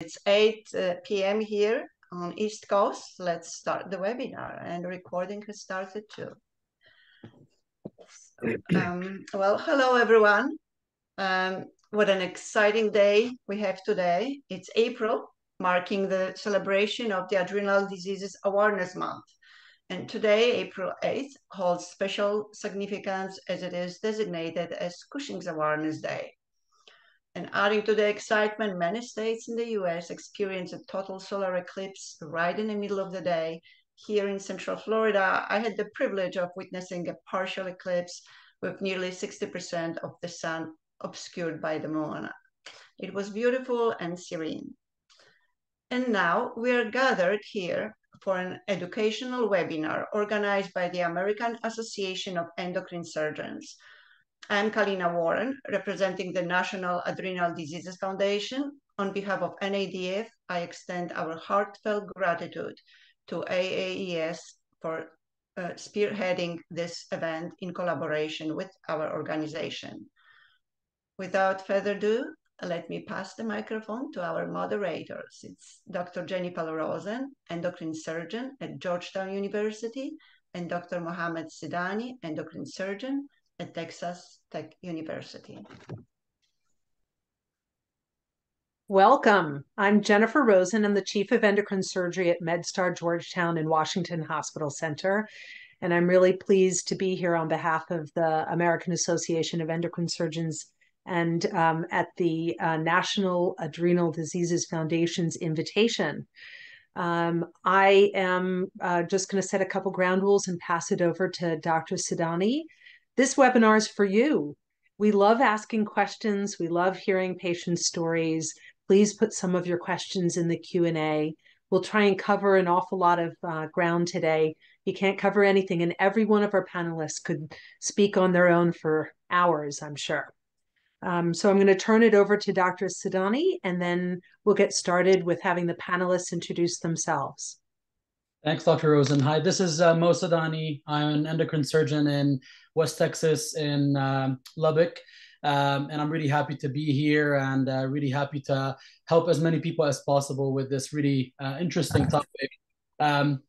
it's 8 uh, p.m. here on East Coast. Let's start the webinar and the recording has started too. Um, well, hello everyone. Um, what an exciting day we have today. It's April, marking the celebration of the Adrenal Diseases Awareness Month. And today, April 8th, holds special significance as it is designated as Cushing's Awareness Day. And adding to the excitement, many states in the US experience a total solar eclipse right in the middle of the day. Here in Central Florida, I had the privilege of witnessing a partial eclipse with nearly 60% of the sun obscured by the moon. It was beautiful and serene. And now we are gathered here for an educational webinar organized by the American Association of Endocrine Surgeons I'm Kalina Warren, representing the National Adrenal Diseases Foundation. On behalf of NADF, I extend our heartfelt gratitude to AAES for uh, spearheading this event in collaboration with our organization. Without further ado, let me pass the microphone to our moderators. It's Dr. Jenny Palrosen, endocrine surgeon at Georgetown University, and Dr. Mohamed Sidani, endocrine surgeon at Texas Tech University. Welcome. I'm Jennifer Rosen. I'm the Chief of Endocrine Surgery at MedStar Georgetown and Washington Hospital Center. And I'm really pleased to be here on behalf of the American Association of Endocrine Surgeons and um, at the uh, National Adrenal Diseases Foundation's invitation. Um, I am uh, just going to set a couple ground rules and pass it over to Dr. Sidani. This webinar is for you. We love asking questions. We love hearing patient stories. Please put some of your questions in the Q&A. We'll try and cover an awful lot of uh, ground today. You can't cover anything, and every one of our panelists could speak on their own for hours, I'm sure. Um, so I'm going to turn it over to Dr. Sidani, and then we'll get started with having the panelists introduce themselves. Thanks, Dr. Rosen. Hi, this is uh, Mo Sidani. I'm an endocrine surgeon in West Texas in um, Lubbock. Um, and I'm really happy to be here and uh, really happy to help as many people as possible with this really uh, interesting topic. Um,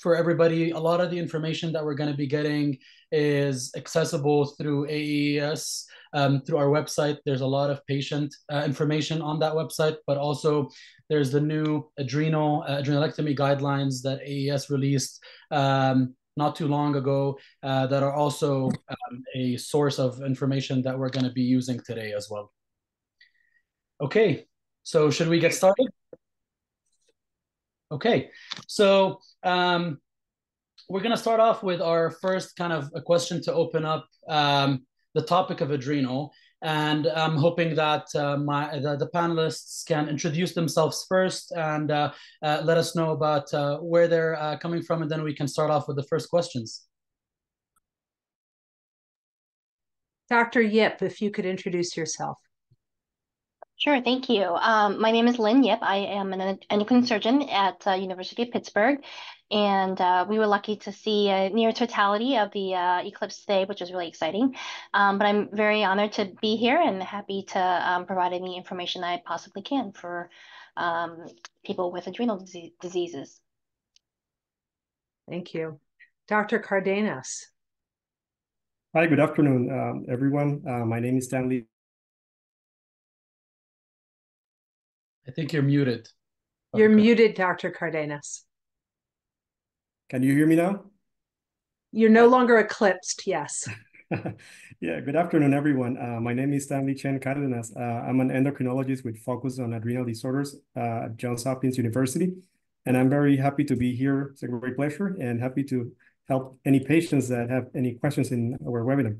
for everybody, a lot of the information that we're going to be getting is accessible through AES, um, through our website. There's a lot of patient uh, information on that website, but also there's the new adrenal uh, adrenalectomy guidelines that AES released um, not too long ago uh, that are also um, a source of information that we're going to be using today as well. Okay, so should we get started? Okay, so um, we're going to start off with our first kind of a question to open up um, the topic of adrenal. And I'm hoping that uh, my the, the, panelists can introduce themselves first and uh, uh, let us know about uh, where they're uh, coming from, and then we can start off with the first questions. Dr. Yip, if you could introduce yourself. Sure, thank you. Um, my name is Lynn Yip. I am an endocrine surgeon at uh, University of Pittsburgh, and uh, we were lucky to see a near totality of the uh, eclipse today, which was really exciting. Um, but I'm very honored to be here and happy to um, provide any information I possibly can for um, people with adrenal diseases. Thank you. Dr. Cardenas. Hi, good afternoon, um, everyone. Uh, my name is Stanley I think you're muted. You're okay. muted, Dr. Cardenas. Can you hear me now? You're no longer eclipsed, yes. yeah, good afternoon, everyone. Uh, my name is Stanley Chen Cardenas. Uh, I'm an endocrinologist with focus on adrenal disorders uh, at Johns Hopkins University. And I'm very happy to be here. It's a great pleasure and happy to help any patients that have any questions in our webinar.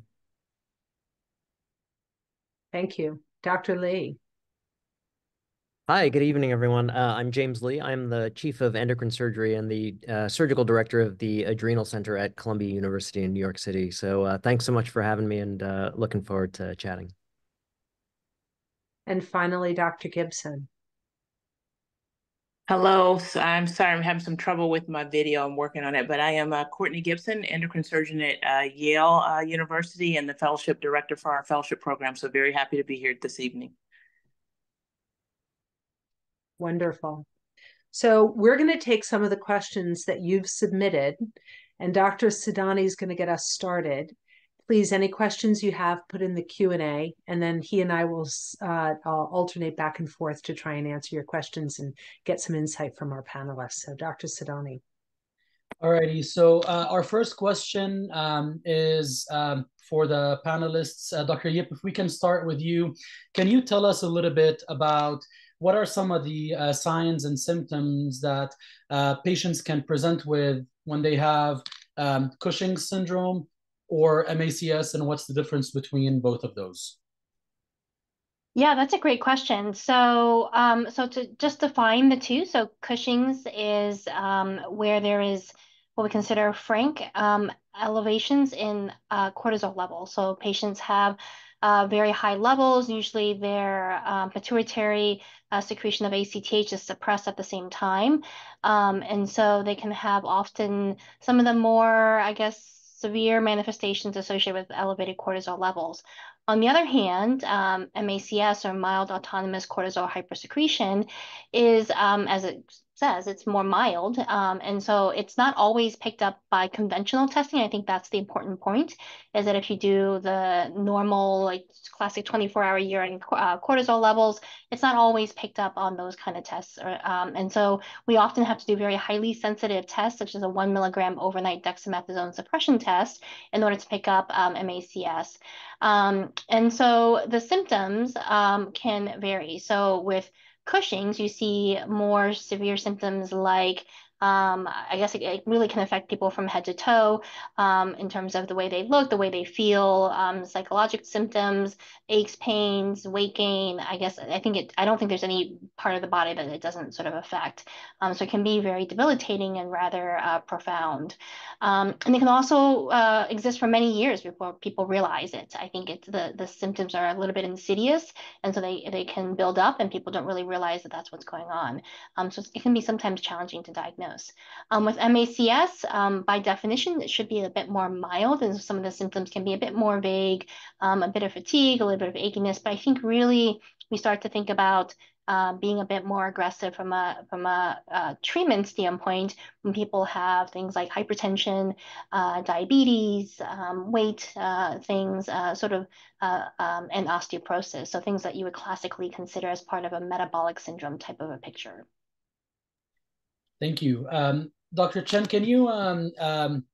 Thank you. Dr. Lee. Hi, good evening, everyone. Uh, I'm James Lee. I'm the Chief of Endocrine Surgery and the uh, Surgical Director of the Adrenal Center at Columbia University in New York City. So uh, thanks so much for having me and uh, looking forward to chatting. And finally, Dr. Gibson. Hello, I'm sorry I'm having some trouble with my video. I'm working on it, but I am uh, Courtney Gibson, endocrine surgeon at uh, Yale University and the fellowship director for our fellowship program. So very happy to be here this evening. Wonderful. So we're going to take some of the questions that you've submitted, and Dr. Sidani is going to get us started. Please, any questions you have, put in the Q and A, and then he and I will uh, alternate back and forth to try and answer your questions and get some insight from our panelists. So, Dr. Sidani. Alrighty, so uh, our first question um, is um, for the panelists. Uh, Dr. Yip, if we can start with you, can you tell us a little bit about what are some of the uh, signs and symptoms that uh, patients can present with when they have um, Cushing's syndrome or MACS, and what's the difference between both of those? Yeah, that's a great question. So, um, so to just define the two, so Cushing's is um, where there is what we consider frank um, elevations in uh, cortisol levels. So patients have uh, very high levels. Usually their um, pituitary uh, secretion of ACTH is suppressed at the same time. Um, and so they can have often some of the more, I guess, severe manifestations associated with elevated cortisol levels. On the other hand, um, MACS or mild autonomous cortisol hypersecretion is, um, as it says, it's more mild. Um, and so it's not always picked up by conventional testing. I think that's the important point is that if you do the normal, like classic 24 hour urine uh, cortisol levels, it's not always picked up on those kind of tests. Or, um, and so we often have to do very highly sensitive tests, such as a one milligram overnight dexamethasone suppression test in order to pick up um, MACS. Um, and so the symptoms um, can vary. So with Cushing's, you see more severe symptoms like um, I guess it, it, really can affect people from head to toe um, in terms of the way they look, the way they feel, um, psychological symptoms, aches, pains, weight gain. I guess I think it. I don't think there's any part of the body that it doesn't sort of affect. Um, so it can be very debilitating and rather uh, profound. Um, and they can also uh, exist for many years before people realize it. I think it's the the symptoms are a little bit insidious, and so they they can build up, and people don't really realize that that's what's going on. Um, so it can be sometimes challenging to diagnose diagnose. Um, with MACS, um, by definition, it should be a bit more mild, and some of the symptoms can be a bit more vague, um, a bit of fatigue, a little bit of achiness. But I think really we start to think about uh, being a bit more aggressive from a from a, a, treatment standpoint when people have things like hypertension, uh, diabetes, um, weight uh, things, uh, sort of, uh, um, and osteoporosis. So things that you would classically consider as part of a metabolic syndrome type of a picture. Thank you. Um, Dr. Chen, can you um, um,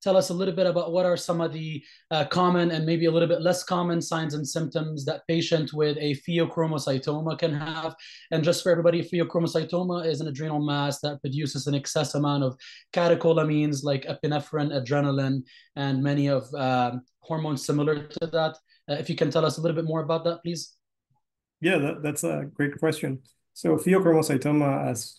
tell us a little bit about what are some of the uh, common and maybe a little bit less common signs and symptoms that patient with a pheochromocytoma can have? And just for everybody, pheochromocytoma is an adrenal mass that produces an excess amount of catecholamines like epinephrine, adrenaline, and many of um, hormones similar to that. Uh, if you can tell us a little bit more about that, please. Yeah, that, that's a great question. So pheochromocytoma, as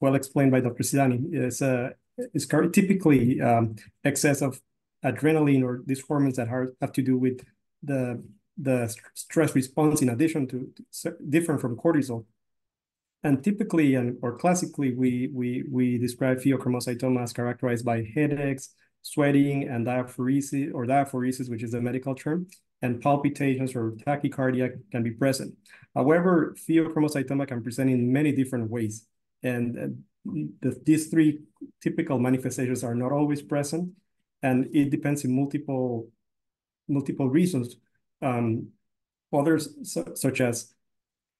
well explained by Dr. Sidani, is, uh, is typically um, excess of adrenaline or these hormones that are, have to do with the, the stress response in addition to, to different from cortisol. And typically, and or classically, we we we describe pheochromocytoma as characterized by headaches, sweating, and diaphoresis or diaphoresis, which is a medical term, and palpitations or tachycardia can be present. However, pheochromocytoma can present in many different ways. And the, these three typical manifestations are not always present, and it depends in multiple multiple reasons. Um, others, su such as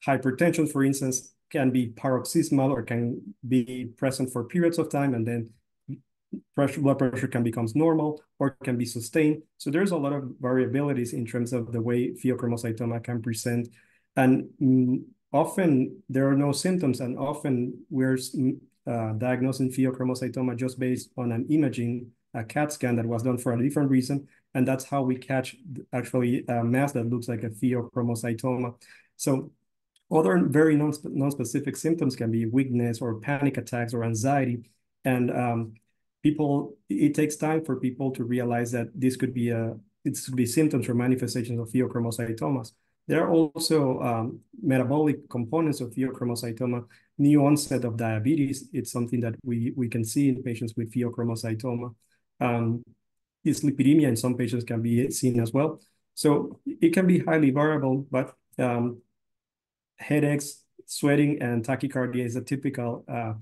hypertension, for instance, can be paroxysmal or can be present for periods of time, and then pressure, blood pressure can become normal or can be sustained. So there's a lot of variabilities in terms of the way pheochromocytoma can present. And mm, often there are no symptoms and often we're uh, diagnosing pheochromocytoma just based on an imaging, a CAT scan that was done for a different reason. And that's how we catch actually a mass that looks like a pheochromocytoma. So other very non non-specific symptoms can be weakness or panic attacks or anxiety. And um, people, it takes time for people to realize that this could be a, it could be symptoms or manifestations of pheochromocytomas. There are also um, metabolic components of pheochromocytoma. New onset of diabetes, it's something that we, we can see in patients with pheochromocytoma. Um, dyslipidemia in some patients can be seen as well. So it can be highly variable, but um, headaches, sweating and tachycardia is a typical uh,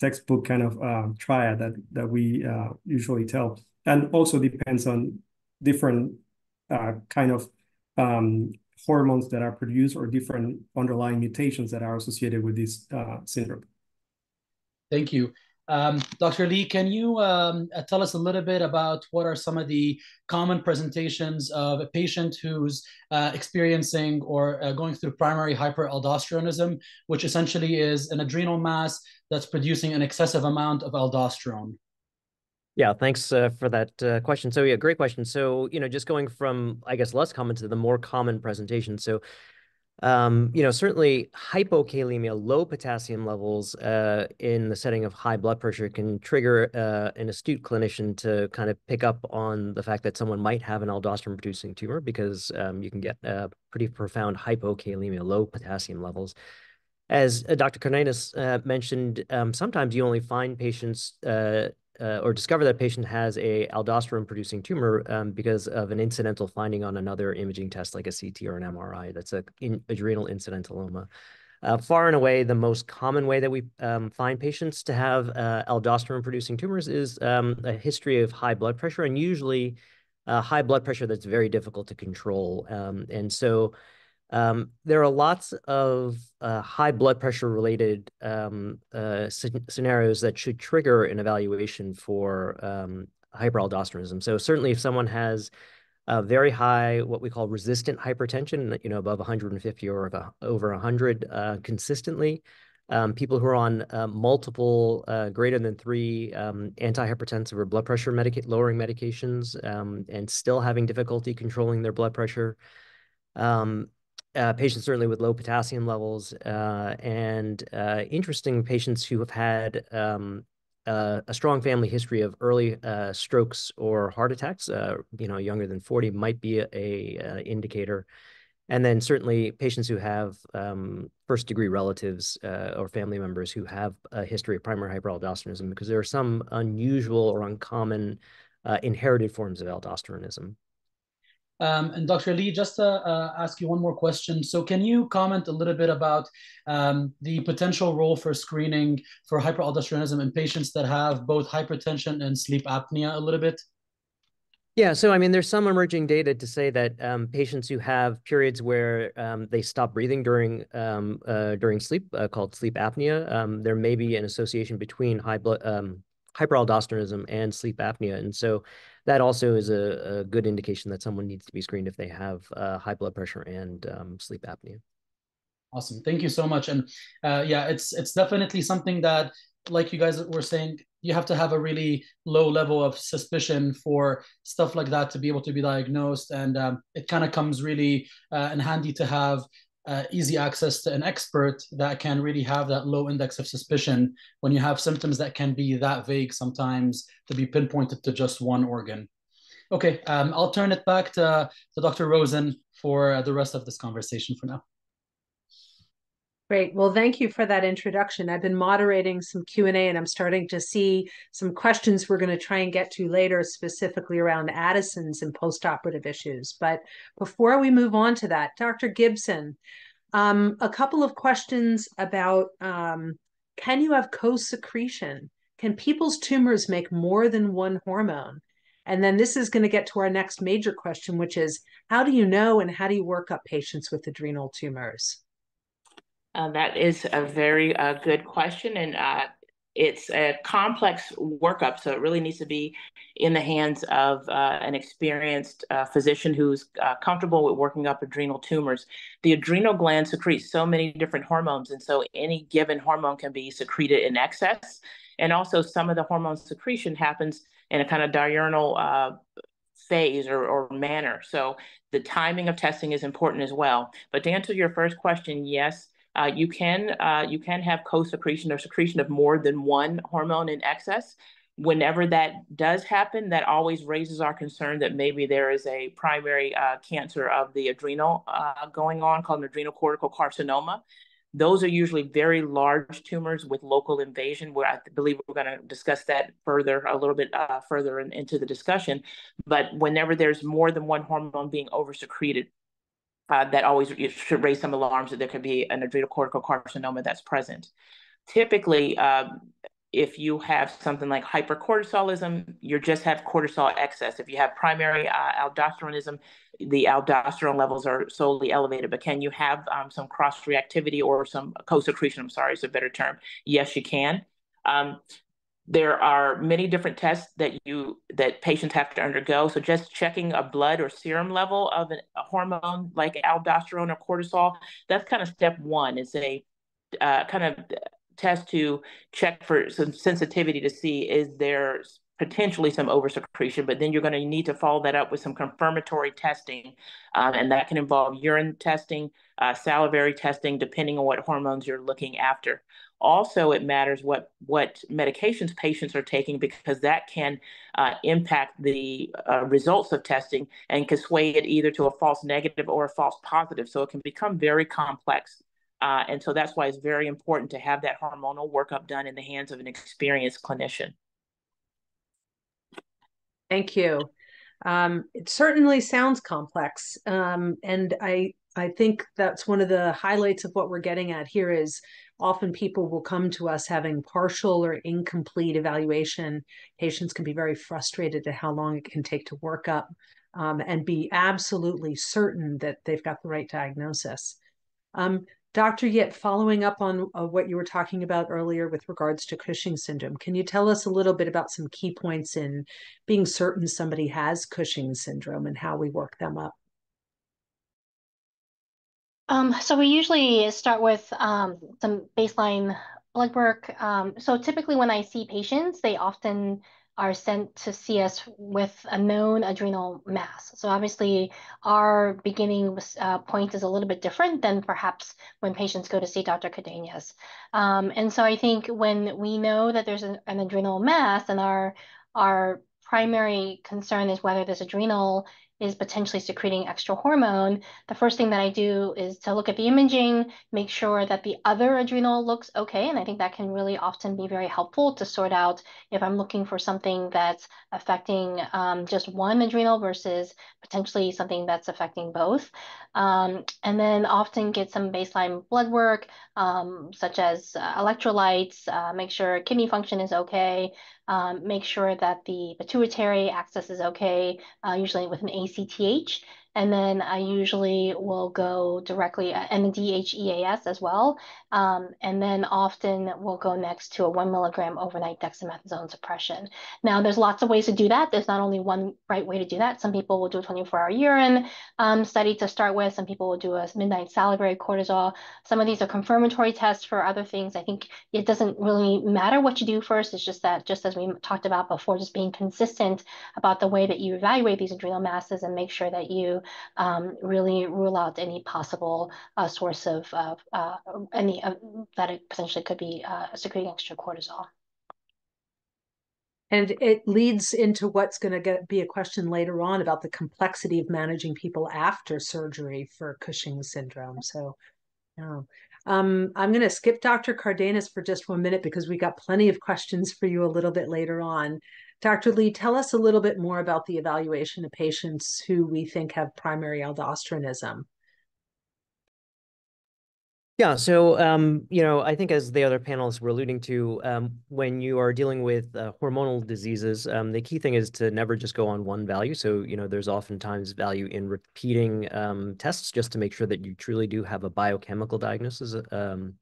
textbook kind of uh, triad that that we uh, usually tell, and also depends on different uh, kind of um, hormones that are produced or different underlying mutations that are associated with this uh, syndrome. Thank you. Um, Dr. Lee, can you um, uh, tell us a little bit about what are some of the common presentations of a patient who's uh, experiencing or uh, going through primary hyperaldosteronism, which essentially is an adrenal mass that's producing an excessive amount of aldosterone? Yeah, thanks uh, for that uh, question. So yeah, great question. So, you know, just going from, I guess, less common to the more common presentation. So um, you know, certainly hypokalemia, low potassium levels uh, in the setting of high blood pressure can trigger uh, an astute clinician to kind of pick up on the fact that someone might have an aldosterone-producing tumor because um, you can get pretty profound hypokalemia, low potassium levels. As uh, Dr. Cardenas uh, mentioned, um, sometimes you only find patients uh, or discover that patient has a aldosterone producing tumor um, because of an incidental finding on another imaging test like a CT or an MRI. That's a in, adrenal incidentaloma. Uh, far and away, the most common way that we um, find patients to have uh, aldosterone producing tumors is um, a history of high blood pressure and usually uh, high blood pressure that's very difficult to control. Um, and so um, there are lots of uh, high blood pressure related um, uh, scenarios that should trigger an evaluation for um, hyperaldosteronism. So certainly if someone has a very high, what we call resistant hypertension, you know, above 150 or over 100 uh, consistently, um, people who are on uh, multiple uh, greater than three um, antihypertensive or blood pressure medica lowering medications um, and still having difficulty controlling their blood pressure. Um, uh, patients certainly with low potassium levels, uh, and uh, interesting patients who have had um, a strong family history of early uh, strokes or heart attacks, uh, you know, younger than 40 might be a, a indicator. And then certainly patients who have um, first degree relatives or family members who have a history of primary hyperaldosteronism, because there are some unusual or uncommon inherited forms of aldosteronism. Um, and Dr. Lee, just to uh, ask you one more question. So, can you comment a little bit about um, the potential role for screening for hyperaldosteronism in patients that have both hypertension and sleep apnea a little bit? Yeah, so I mean, there's some emerging data to say that um, patients who have periods where um, they stop breathing during um, uh, during sleep, uh, called sleep apnea, um, there may be an association between high blood um, hyperaldosteronism and sleep apnea, and so that also is a, a, good indication that someone needs to be screened if they have uh, high blood pressure and um, sleep apnea. Awesome, thank you so much. And uh, yeah, it's it's definitely something that, like you guys were saying, you have to have a really low level of suspicion for stuff like that to be able to be diagnosed. And um, it kind of comes really uh, in handy to have uh, easy access to an expert that can really have that low index of suspicion when you have symptoms that can be that vague sometimes to be pinpointed to just one organ. Okay, um, I'll turn it back to, to Dr. Rosen for the rest of this conversation for now. Great. Well, thank you for that introduction. I've been moderating some Q&A and I'm starting to see some questions we're going to try and get to later specifically around Addison's and postoperative issues. But before we move on to that, Dr. Gibson, um, a couple of questions about um, can you have co-secretion? Can people's tumors make more than one hormone? And then this is going to get to our next major question, which is how do you know and how do you work up patients with adrenal tumors? Uh, that is a very uh, good question, and uh, it's a complex workup, so it really needs to be in the hands of uh, an experienced uh, physician who's uh, comfortable with working up adrenal tumors. The adrenal gland secretes so many different hormones, and so any given hormone can be secreted in excess. And also, some of the hormone secretion happens in a kind of diurnal phase or, or manner. So the timing of testing is important as well. But to answer your first question, yes, uh, you can uh, you can have co-secretion or secretion of more than one hormone in excess. Whenever that does happen, that always raises our concern that maybe there is a primary uh, cancer of the adrenal uh, going on called an adrenal cortical carcinoma. Those are usually very large tumors with local invasion. Where I believe we're going to discuss that further, a little bit uh, further in, into the discussion. But whenever there's more than one hormone being oversecreted, uh, that always should raise some alarms that there could be an adrenocortical carcinoma that's present. Typically, um, if you have something like hypercortisolism, you just have cortisol excess. If you have primary uh, aldosteronism, the aldosterone levels are solely elevated. But can you have um, some cross reactivity or some co-secretion? I'm sorry, is a better term. Yes, you can. Um, there are many different tests that you that patients have to undergo. So just checking a blood or serum level of a hormone like aldosterone or cortisol, that's kind of step one. It's a uh, kind of test to check for some sensitivity to see is there potentially some oversecretion, but then you're going to need to follow that up with some confirmatory testing. Um, and that can involve urine testing, uh, salivary testing, depending on what hormones you're looking after. Also, it matters what, what medications patients are taking because that can uh, impact the uh, results of testing and can sway it either to a false negative or a false positive. So it can become very complex. Uh, and so that's why it's very important to have that hormonal workup done in the hands of an experienced clinician. Thank you. Um, it certainly sounds complex. Um, and I, I think that's one of the highlights of what we're getting at here is often people will come to us having partial or incomplete evaluation. Patients can be very frustrated at how long it can take to work up um, and be absolutely certain that they've got the right diagnosis. Um, Dr. Yip, following up on uh, what you were talking about earlier with regards to Cushing syndrome, can you tell us a little bit about some key points in being certain somebody has Cushing syndrome and how we work them up? Um, so we usually start with um, some baseline blood work. Um, so typically when I see patients, they often are sent to see us with a known adrenal mass. So obviously our beginning uh, point is a little bit different than perhaps when patients go to see Dr. Cardenas. Um, and so I think when we know that there's an, an adrenal mass and our, our primary concern is whether this adrenal is potentially secreting extra hormone, the first thing that I do is to look at the imaging, make sure that the other adrenal looks okay. And I think that can really often be very helpful to sort out if I'm looking for something that's affecting um, just one adrenal versus potentially something that's affecting both. Um, and then often get some baseline blood work, um, such as uh, electrolytes, uh, make sure kidney function is okay, um, make sure that the pituitary axis is okay, uh, usually with an ACTH. And then I usually will go directly uh, and the DHEAS as well. Um, and then often we'll go next to a one milligram overnight dexamethasone suppression. Now, there's lots of ways to do that. There's not only one right way to do that. Some people will do a 24 hour urine um, study to start with. Some people will do a midnight salivary cortisol. Some of these are confirmatory tests for other things. I think it doesn't really matter what you do first. It's just that, just as we talked about before, just being consistent about the way that you evaluate these adrenal masses and make sure that you um, really rule out any possible uh, source of uh, any that it potentially could be uh, secreting extra cortisol. And it leads into what's going to be a question later on about the complexity of managing people after surgery for Cushing's syndrome. So, yeah. Um, I'm going to skip Dr. Cardenas for just one minute because we got plenty of questions for you a little bit later on. Dr. Lee, tell us a little bit more about the evaluation of patients who we think have primary aldosteronism. Yeah, so um, you know, I think as the other panelists were alluding to, um, when you are dealing with uh, hormonal diseases, um, the key thing is to never just go on one value. So you know, there's oftentimes value in repeating um, tests just to make sure that you truly do have a biochemical diagnosis. Um,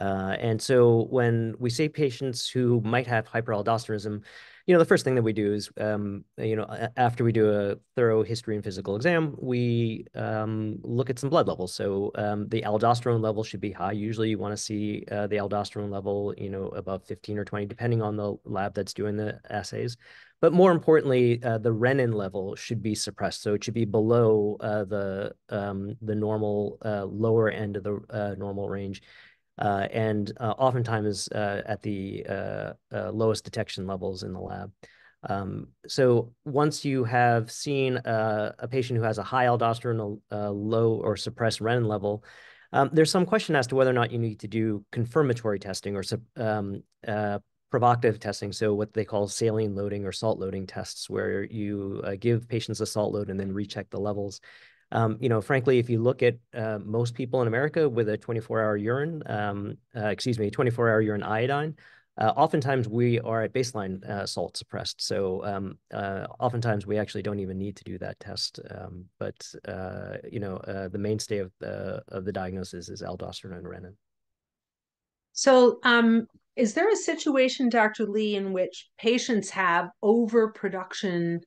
uh, and so when we say patients who might have hyperaldosteronism, you know, the first thing that we do is, um, you know, after we do a thorough history and physical exam, we um, look at some blood levels. So um, the aldosterone level should be high. Usually you want to see uh, the aldosterone level, you know, above 15 or 20, depending on the lab that's doing the assays. But more importantly, uh, the renin level should be suppressed. So it should be below uh, the um, the normal uh, lower end of the uh, normal range uh, and uh, oftentimes uh, at the uh, uh, lowest detection levels in the lab. Um, so once you have seen uh, a patient who has a high aldosterone, low or suppressed renin level, um, there's some question as to whether or not you need to do confirmatory testing or um, provocative testing, so what they call saline loading or salt loading tests, where you give patients a salt load and then recheck the levels. Um, you know, frankly, if you look at uh, most people in America with a 24-hour urine, um, uh, excuse me, 24-hour urine iodine, uh, oftentimes we are at baseline uh, salt suppressed. So um, uh, oftentimes we actually don't even need to do that test. Um, but uh, you know, the mainstay of the of the diagnosis is aldosterone and renin. So, um, is there a situation, Dr. Lee, in which patients have overproduction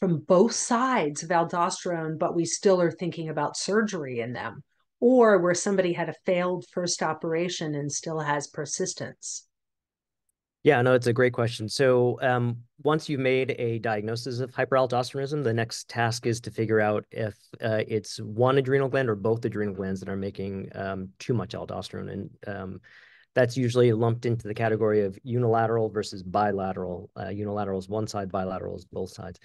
from both sides of aldosterone, but we still are thinking about surgery in them, or where somebody had a failed first operation and still has persistence? Yeah, no, it's a great question. So um, once you've made a diagnosis of hyperaldosteronism, the next task is to figure out if uh, it's one adrenal gland or both adrenal glands that are making um, too much aldosterone. And um, that's usually lumped into the category of unilateral versus bilateral. Uh, unilateral is one side, bilateral is both sides.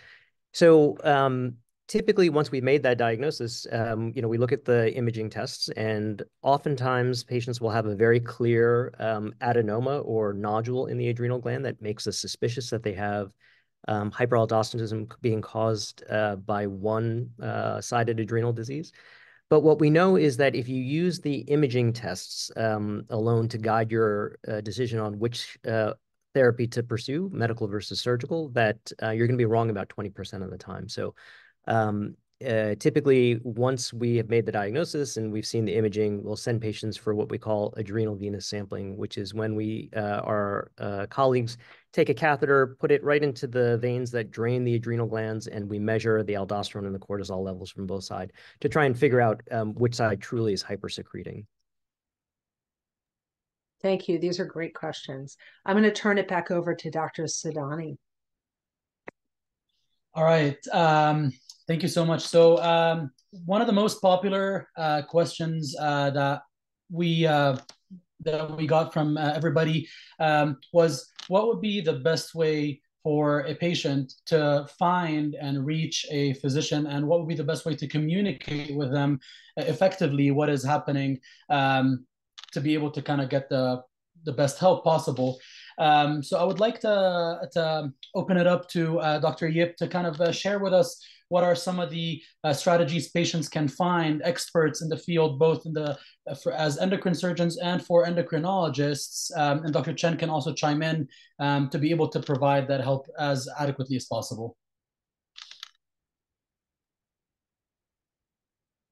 So um, typically once we've made that diagnosis, um, you know, we look at the imaging tests and oftentimes patients will have a very clear um, adenoma or nodule in the adrenal gland that makes us suspicious that they have um, hyperaldosteronism being caused uh, by one-sided uh, adrenal disease. But what we know is that if you use the imaging tests um, alone to guide your uh, decision on which uh, therapy to pursue, medical versus surgical, that uh, you're going to be wrong about 20% of the time. So um, uh, typically, once we have made the diagnosis and we've seen the imaging, we'll send patients for what we call adrenal venous sampling, which is when we, uh, our uh, colleagues take a catheter, put it right into the veins that drain the adrenal glands, and we measure the aldosterone and the cortisol levels from both sides to try and figure out um, which side truly is hypersecreting. Thank you. These are great questions. I'm going to turn it back over to Dr. Sidani. All right. Um, Thank you so much. So um, one of the most popular uh, questions uh, that we uh, that we got from uh, everybody um, was, what would be the best way for a patient to find and reach a physician, and what would be the best way to communicate with them effectively what is happening um, to be able to kind of get the the best help possible. Um, so I would like to, to open it up to uh, Dr. Yip to kind of uh, share with us what are some of the uh, strategies patients can find experts in the field, both in the uh, for, as endocrine surgeons and for endocrinologists. Um, and Dr. Chen can also chime in um, to be able to provide that help as adequately as possible.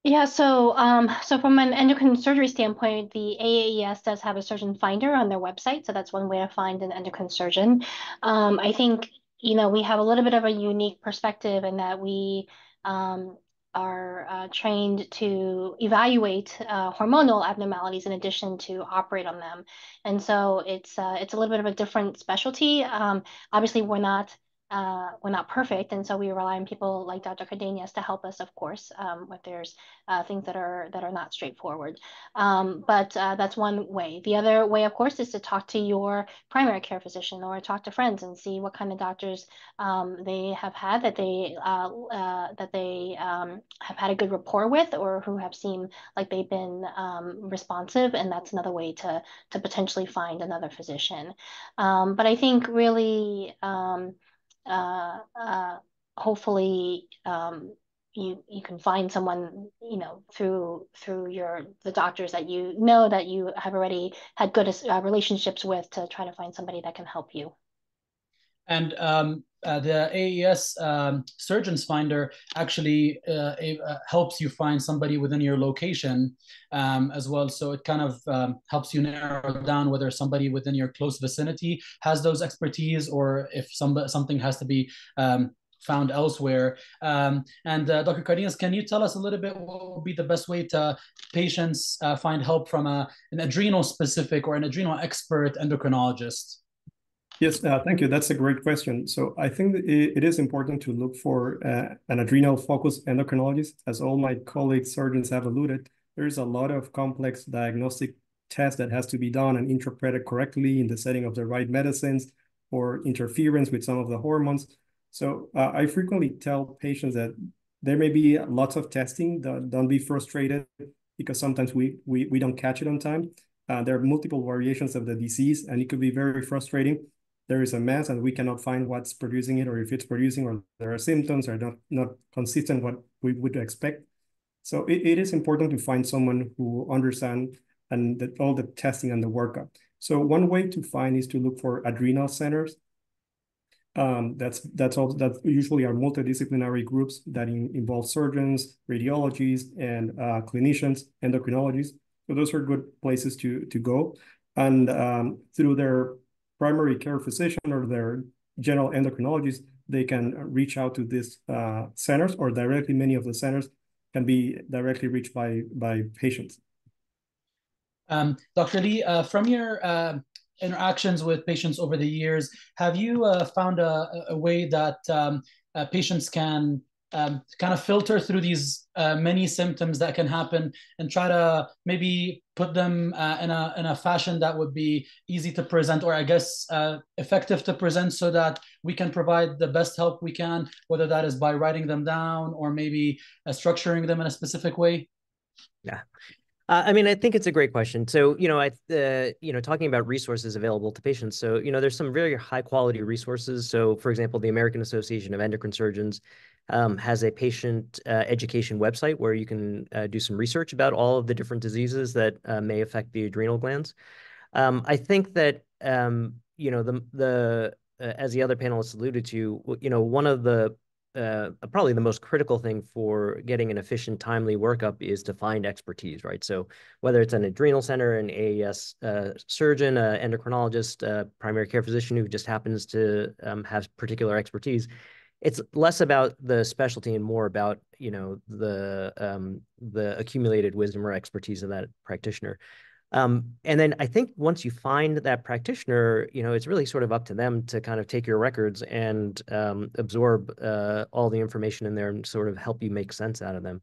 Yeah, so um, so from an endocrine surgery standpoint, the AAES does have a surgeon finder on their website, so that's one way to find an endocrine surgeon. Um, I think you know, we have a little bit of a unique perspective in that we um, are uh, trained to evaluate uh, hormonal abnormalities in addition to operate on them. And so it's uh, it's a little bit of a different specialty. Um, obviously, we're not uh, we're not perfect, and so we rely on people like Dr. Cardenas to help us, of course, um, if there's uh, things that are that are not straightforward. Um, but uh, that's one way. The other way, of course, is to talk to your primary care physician or talk to friends and see what kind of doctors um, they have had that they uh, uh, that they um, have had a good rapport with, or who have seemed like they've been um, responsive, and that's another way to to potentially find another physician. Um, but I think really. Um, uh, uh, hopefully um, you you can find someone you know through through your the doctors that you know that you have already had good uh, relationships with to try to find somebody that can help you. And um, uh, the AES um, Surgeons Finder actually uh, uh, helps you find somebody within your location um, as well. So it kind of um, helps you narrow down whether somebody within your close vicinity has those expertise or if some, something has to be um, found elsewhere. Um, and uh, Dr. Cardenas, can you tell us a little bit what would be the best way to patients uh, find help from a, an adrenal specific or an adrenal expert endocrinologist? Yes, uh, thank you. That's a great question. So I think it is important to look for uh, an adrenal focused endocrinologist. As all my colleagues surgeons have alluded, there's a lot of complex diagnostic tests that has to be done and interpreted correctly in the setting of the right medicines or interference with some of the hormones. So uh, I frequently tell patients that there may be lots of testing. Don't, don't be frustrated because sometimes we, we, we don't catch it on time. Uh, there are multiple variations of the disease and it could be very frustrating there is a mess and we cannot find what's producing it or if it's producing or there are symptoms or not, not consistent what we would expect. So it, it is important to find someone who understands and the, all the testing and the workup. So one way to find is to look for adrenal centers. Um, that's that's all that usually are multidisciplinary groups that in, involve surgeons, radiologists, and uh, clinicians, endocrinologists. So those are good places to to go, and um, through their primary care physician or their general endocrinologist, they can reach out to these uh, centers or directly. Many of the centers can be directly reached by by patients. Um, Dr. Lee, uh, from your uh, interactions with patients over the years, have you uh, found a, a, way that um, uh, patients can um, kind of filter through these uh, many symptoms that can happen and try to maybe put them uh, in a in a fashion that would be easy to present or I guess effective to present so that we can provide the best help we can, whether that is by writing them down or maybe structuring them in a specific way? Yeah. Uh, I mean, I think it's a great question. So, you know, I, uh, you know, talking about resources available to patients. So, you know, there's some very high quality resources. So, for example, the American Association of Endocrine Surgeons um, has a patient uh, education website where you can uh, do some research about all of the different diseases that uh, may affect the adrenal glands. Um, I think that, um, you know, the the uh, as the other panelists alluded to, you know, one of the uh, probably the most critical thing for getting an efficient, timely workup is to find expertise, right? So whether it's an adrenal center, an AES uh, surgeon, an endocrinologist, a primary care physician who just happens to um, have particular expertise, it's less about the specialty and more about you know the um, the accumulated wisdom or expertise of that practitioner. Um, and then I think once you find that practitioner, you know, it's really sort of up to them to kind of take your records and um, absorb uh, all the information in there and sort of help you make sense out of them.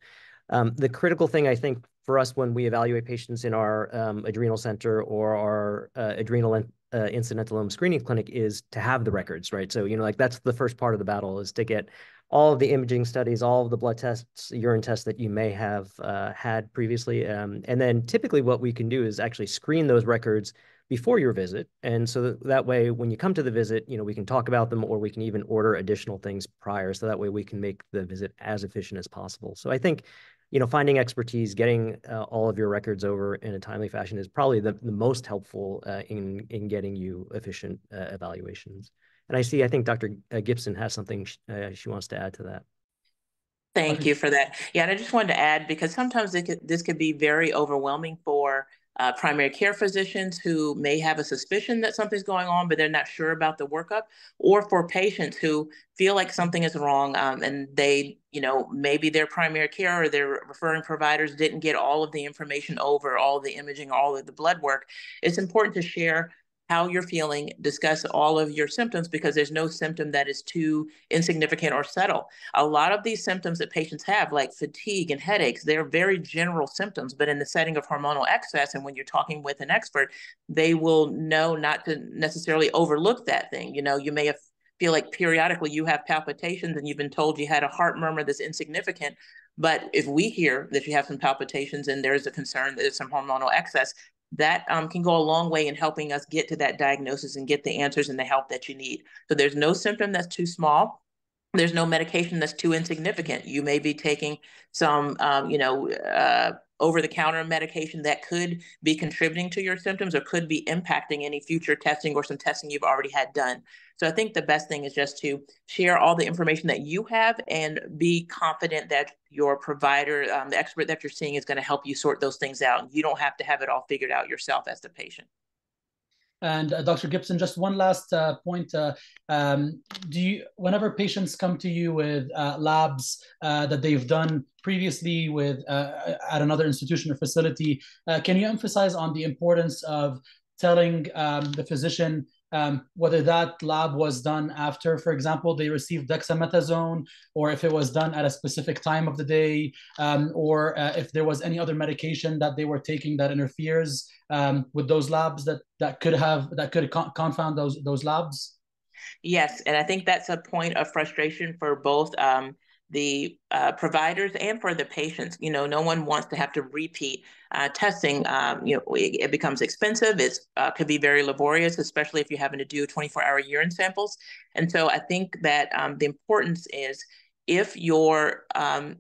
Um, the critical thing I think for us when we evaluate patients in our um, adrenal center or our uh, adrenal uh, incidental screening clinic is to have the records, right? So, you know, like that's the first part of the battle is to get all of the imaging studies, all of the blood tests, urine tests that you may have uh, had previously. Um, and then typically what we can do is actually screen those records before your visit. And so that, that way, when you come to the visit, you know, we can talk about them or we can even order additional things prior. So that way we can make the visit as efficient as possible. So I think, you know, finding expertise, getting uh, all of your records over in a timely fashion is probably the, the most helpful uh, in, in getting you efficient uh, evaluations. And I see, I think Dr. Uh, Gibson has something uh, she wants to add to that. Thank you for that. Yeah, and I just wanted to add because sometimes could, this could be very overwhelming for uh, primary care physicians who may have a suspicion that something's going on, but they're not sure about the workup, or for patients who feel like something is wrong um, and they, you know, maybe their primary care or their referring providers didn't get all of the information over, all the imaging, all of the blood work. It's important to share how you're feeling, discuss all of your symptoms because there's no symptom that is too insignificant or subtle. A lot of these symptoms that patients have, like fatigue and headaches, they're very general symptoms, but in the setting of hormonal excess, and when you're talking with an expert, they will know not to necessarily overlook that thing. You know, you may have feel like periodically you have palpitations and you've been told you had a heart murmur that's insignificant. But if we hear that you have some palpitations and there's a concern that there's some hormonal excess, that um, can go a long way in helping us get to that diagnosis and get the answers and the help that you need. So there's no symptom that's too small. There's no medication that's too insignificant. You may be taking some, um, you know, uh, over-the-counter medication that could be contributing to your symptoms or could be impacting any future testing or some testing you've already had done. So I think the best thing is just to share all the information that you have and be confident that your provider, um, the expert that you're seeing is going to help you sort those things out. You don't have to have it all figured out yourself as the patient. And uh, Dr. Gibson, just one last uh, point. Uh, um, do you, whenever patients come to you with uh, labs uh, that they've done previously with uh, at another institution or facility, can you emphasize on the importance of telling um, the physician um, whether that lab was done after, for example, they received dexamethasone, or if it was done at a specific time of the day, um, or uh, if there was any other medication that they were taking that interferes um, with those labs that that could have that could con- confound those those labs. Yes, and I think that's a point of frustration for both um, the uh, providers and for the patients. You know, no one wants to have to repeat uh, testing. Um, you know, it, it, becomes expensive. It uh, could be very laborious, especially if you're having to do 24-hour urine samples. And so I think that um, the importance is if your um,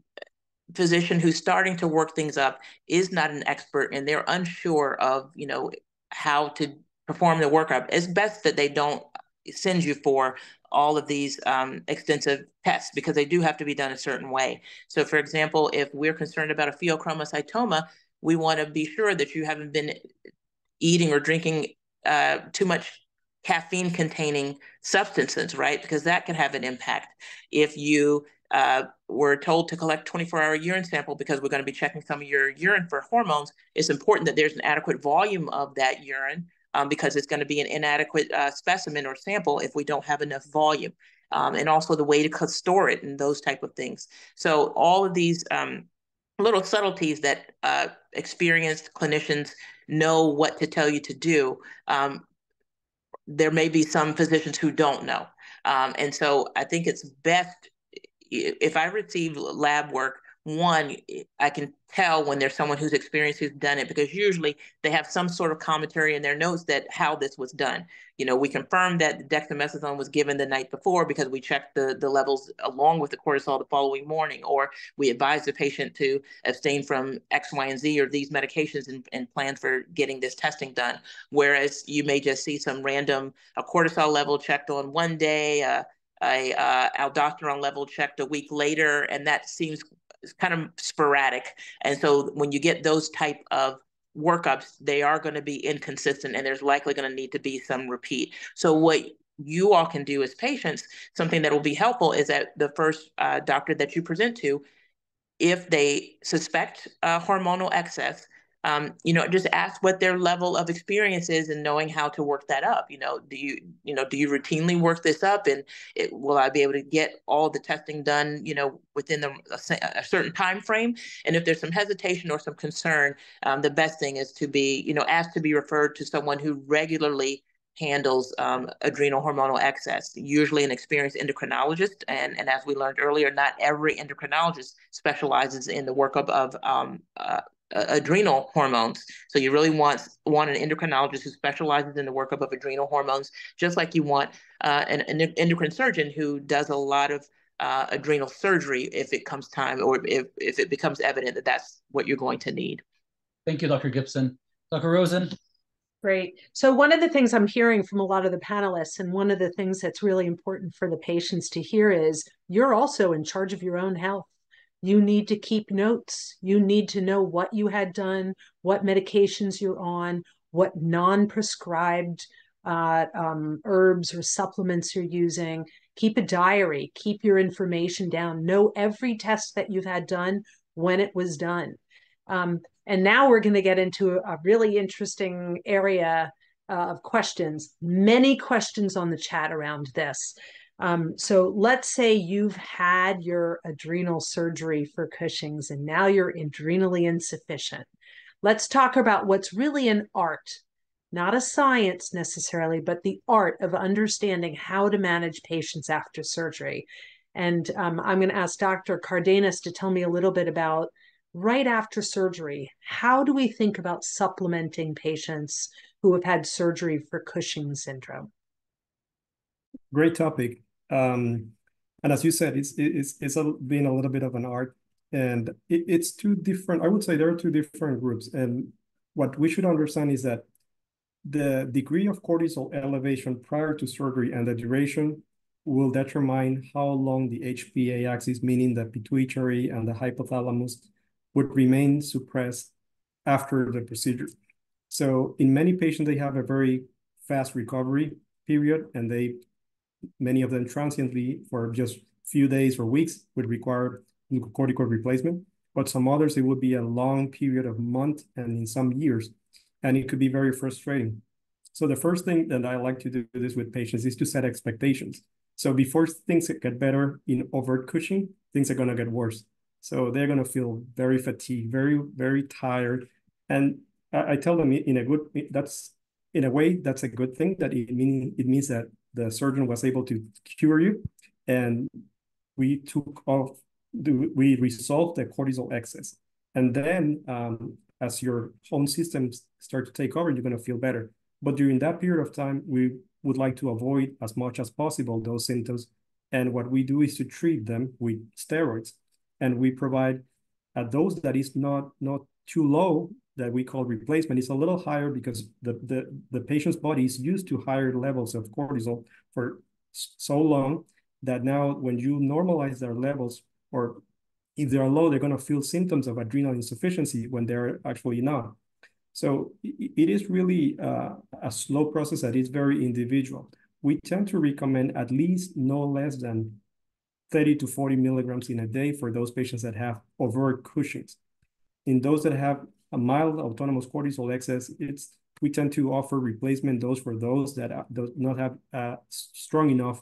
physician who's starting to work things up is not an expert and they're unsure of, you know, how to perform the workup, it's best that they don't send you for all of these um, extensive tests because they do have to be done a certain way. So, for example, if we're concerned about a pheochromocytoma, we want to be sure that you haven't been eating or drinking uh, too much caffeine containing substances, right? Because that can have an impact. If you uh, were told to collect 24 hour urine sample because we're going to be checking some of your urine for hormones, it's important that there's an adequate volume of that urine um, because it's going to be an inadequate uh, specimen or sample if we don't have enough volume. Um, and also the way to store it and those type of things. So all of these um, little subtleties that uh, experienced clinicians know what to tell you to do. Um, there may be some physicians who don't know. Um, and so I think it's best if I receive lab work one, I can tell when there's someone who's experienced who's done it because usually they have some sort of commentary in their notes that how this was done. You know, we confirmed that dexamethasone was given the night before because we checked the, the levels along with the cortisol the following morning, or we advised the patient to abstain from X, Y, and Z or these medications and, and plan for getting this testing done. Whereas you may just see some random a cortisol level checked on one day, uh, a uh, aldosterone level checked a week later, and that seems kind of sporadic. And so when you get those type of workups, they are going to be inconsistent, and there's likely going to need to be some repeat. So what you all can do as patients, something that will be helpful is that the first uh, doctor that you present to, if they suspect uh, hormonal excess, um, you know, just ask what their level of experience is and knowing how to work that up. You know, do you, you know, do you routinely work this up, and it, will I be able to get all the testing done, you know, within the, a, a, certain time frame? And if there's some hesitation or some concern, um, the best thing is to be, you know, asked to be referred to someone who regularly handles um, adrenal hormonal excess, usually an experienced endocrinologist. And, and as we learned earlier, not every endocrinologist specializes in the workup of um, uh, uh, adrenal hormones. So you really want want an endocrinologist who specializes in the workup of adrenal hormones, just like you want uh, an, an, endocrine surgeon who does a lot of uh, adrenal surgery if it comes time or if, if it becomes evident that that's what you're going to need. Thank you, Dr. Gibson. Dr. Rosen? Great. So one of the things I'm hearing from a lot of the panelists, and one of the things that's really important for the patients to hear is you're also in charge of your own health. You need to keep notes. You need to know what you had done, what medications you're on, what non prescribed uh, um, herbs or supplements you're using. Keep a diary, keep your information down, know every test that you've had done when it was done. Um, and now we're going to get into a really interesting area uh, of questions. Many questions on the chat around this. Um, so let's say you've had your adrenal surgery for Cushing's and now you're adrenally insufficient. Let's talk about what's really an art, not a science necessarily, but the art of understanding how to manage patients after surgery. And um, I'm going to ask Dr. Cardenas to tell me a little bit about right after surgery. How do we think about supplementing patients who have had surgery for Cushing syndrome? Great topic. Um, and as you said, it's it's it's a, been a little bit of an art, and it, it's two different. I would say there are two different groups, and what we should understand is that the degree of cortisol elevation prior to surgery and the duration will determine how long the HPA axis, meaning the pituitary and the hypothalamus, would remain suppressed after the procedure. So in many patients, they have a very fast recovery period and they many of them transiently for just few days or weeks would require glucocorticoid replacement, but some others, it would be a long period of months and in some years, and it could be very frustrating. So the first thing that I like to do this with patients is to set expectations. So before things get better in overt Cushing, things are gonna get worse. So they're gonna feel very fatigued, very, very tired. And I, I tell them in a good, that's in a way, that's a good thing that it, mean, it means that the surgeon was able to cure you, and we took off, we resolved the cortisol excess. And then um, as your own systems start to take over, you're going to feel better. But during that period of time, we would like to avoid as much as possible those symptoms. And what we do is to treat them with steroids. And we provide a dose that is not not too low that we call replacement is a little higher because the, the, the patient's body is used to higher levels of cortisol for so long that now when you normalize their levels or if they are low, they're going to feel symptoms of adrenal insufficiency when they're actually not. So it is really uh, a slow process that is very individual. We tend to recommend at least no less than 30 to 40 milligrams in a day for those patients that have overt Cushing's. In those that have a mild autonomous cortisol excess, it's we tend to offer replacement dose for those that uh, do not have a strong enough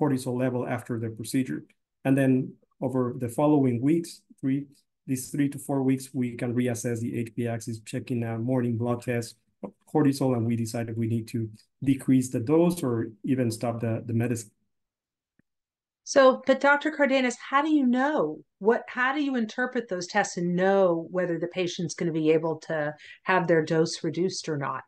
cortisol level after the procedure. And then over the following weeks, three these three to four weeks, we can reassess the HB axis, checking a morning blood test, cortisol, and we decide if we need to decrease the dose or even stop the, the medicine. So, but Dr. Cardenas, how do you know what? How do you interpret those tests and know whether the patient's going to be able to have their dose reduced or not?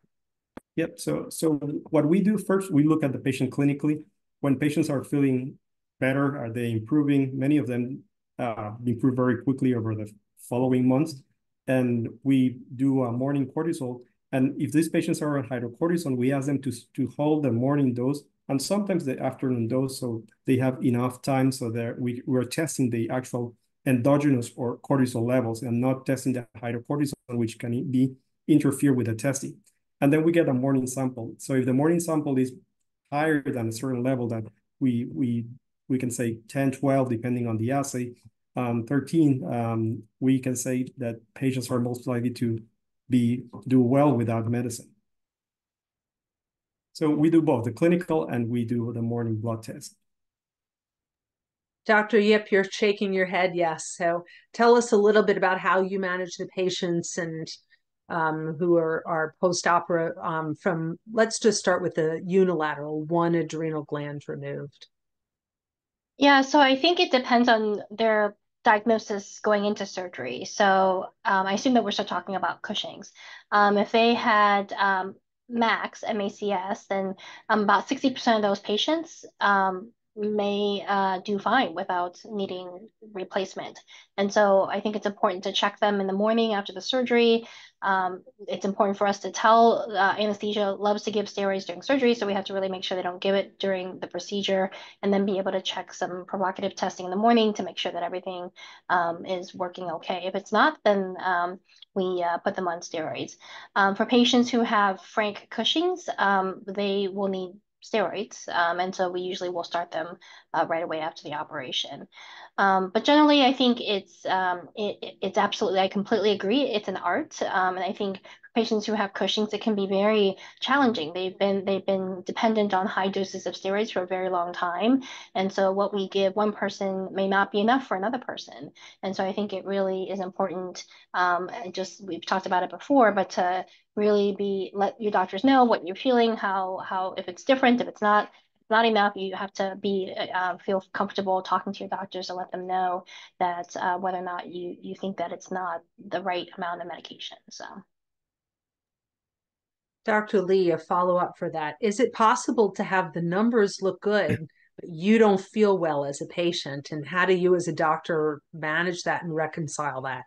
Yep. So, so what we do first, we look at the patient clinically. When patients are feeling better, are they improving? Many of them uh, improve very quickly over the following months, and we do a morning cortisol. And if these patients are on hydrocortisone, we ask them to to hold the morning dose and sometimes the afternoon dose, so they have enough time so that we, we're testing the actual endogenous or cortisol levels and not testing the hydrocortisone, which can be interfere with the testing. And then we get a morning sample. So if the morning sample is higher than a certain level that we we we can say 10, 12, depending on the assay, um, 13, um, we can say that patients are most likely to be do well without medicine. So we do both the clinical and we do the morning blood test. Dr. Yip, you're shaking your head, yes. So tell us a little bit about how you manage the patients and um, who are, are post-opera um, from, let's just start with the unilateral, one adrenal gland removed. Yeah, so I think it depends on their diagnosis going into surgery. So um, I assume that we're still talking about Cushing's. Um, if they had um, MACS, MACS, then um, about 60% of those patients um, may uh, do fine without needing replacement. And so I think it's important to check them in the morning after the surgery. Um, it's important for us to tell uh, anesthesia loves to give steroids during surgery, so we have to really make sure they don't give it during the procedure and then be able to check some provocative testing in the morning to make sure that everything um, is working okay. If it's not, then um, we uh, put them on steroids. Um, for patients who have frank Cushing's, um, they will need steroids. Um, and so we usually will start them uh, right away after the operation. Um, but generally, I think it's um, it, it's absolutely, I completely agree. It's an art. Um, and I think patients who have Cushing's, it can be very challenging. They've been they've been dependent on high doses of steroids for a very long time, and so what we give one person may not be enough for another person. And so I think it really is important. Um, just we've talked about it before, but to really be let your doctors know what you're feeling, how how if it's different, if it's not not enough. You have to be uh, feel comfortable talking to your doctors to let them know that uh, whether or not you you think that it's not the right amount of medication. So. Dr. Lee, a follow up for that. Is it possible to have the numbers look good, but you don't feel well as a patient? And how do you, as a doctor, manage that and reconcile that?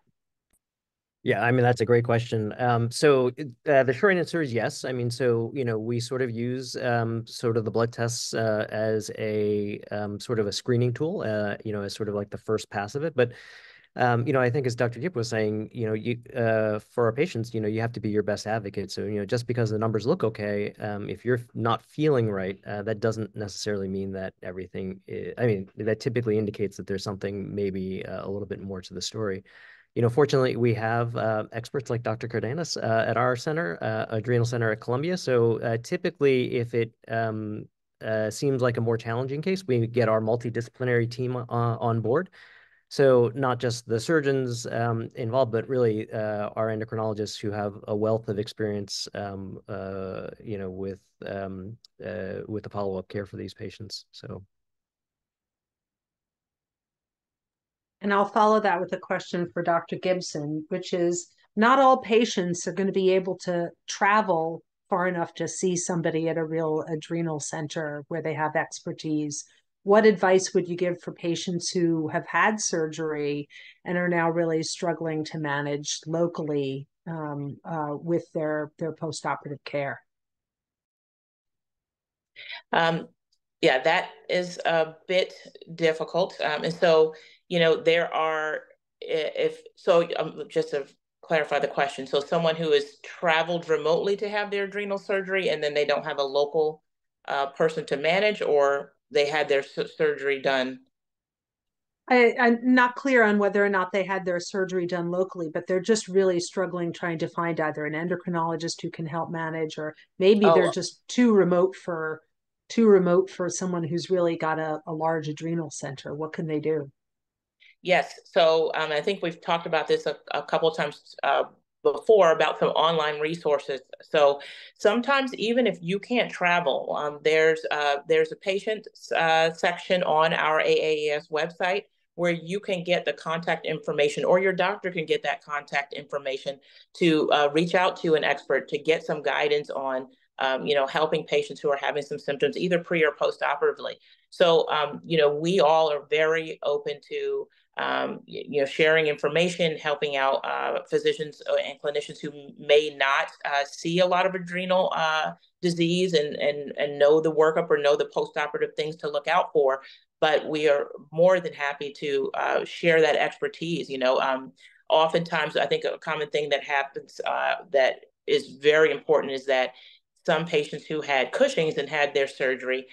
Yeah, I mean that's a great question. Um, so uh, the short answer is yes. I mean, so you know, we sort of use um, sort of the blood tests uh, as a um, sort of a screening tool. Uh, you know, as sort of like the first pass of it. But um, you know, I think as Dr. Yip was saying, you know, you uh, for our patients, you know, you have to be your best advocate. So you know, just because the numbers look okay, um, if you're not feeling right, uh, that doesn't necessarily mean that everything. Is, I mean, that typically indicates that there's something maybe uh, a little bit more to the story you know, fortunately, we have uh, experts like Dr. Cardenas uh, at our center, uh, Adrenal Center at Columbia. So uh, typically, if it um, uh, seems like a more challenging case, we get our multidisciplinary team uh, on board. So not just the surgeons um, involved, but really our endocrinologists who have a wealth of experience, um, you know, with um, with the follow-up care for these patients. So. And I'll follow that with a question for Dr. Gibson, which is not all patients are going to be able to travel far enough to see somebody at a real adrenal center where they have expertise what advice would you give for patients who have had surgery and are now really struggling to manage locally um, uh, with their their postoperative care? Um, yeah, that is a bit difficult, um, and so you know there are if so um, just to clarify the question so someone who has traveled remotely to have their adrenal surgery and then they don't have a local uh, person to manage or they had their surgery done I, am not clear on whether or not they had their surgery done locally, but they're just really struggling trying to find either an endocrinologist who can help manage, or maybe oh. they're just too remote for too remote for someone who's really got a, a large adrenal center. What can they do? Yes. So um, I think we've talked about this a, a couple times uh, before about some online resources. So sometimes even if you can't travel, um, there's uh, there's a patient uh, section on our AAES website where you can get the contact information or your doctor can get that contact information to uh, reach out to an expert to get some guidance on um, you know helping patients who are having some symptoms either pre or post operatively so um, you know we all are very open to um, you know, sharing information, helping out uh, physicians uh, and clinicians who may not uh, see a lot of adrenal uh, disease and, and, and know the workup or know the postoperative things to look out for. But we are more than happy to uh, share that expertise. You know, um, oftentimes I think a common thing that happens uh, that is very important is that some patients who had Cushing's and had their surgery,